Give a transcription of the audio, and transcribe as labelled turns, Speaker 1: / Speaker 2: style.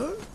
Speaker 1: Huh?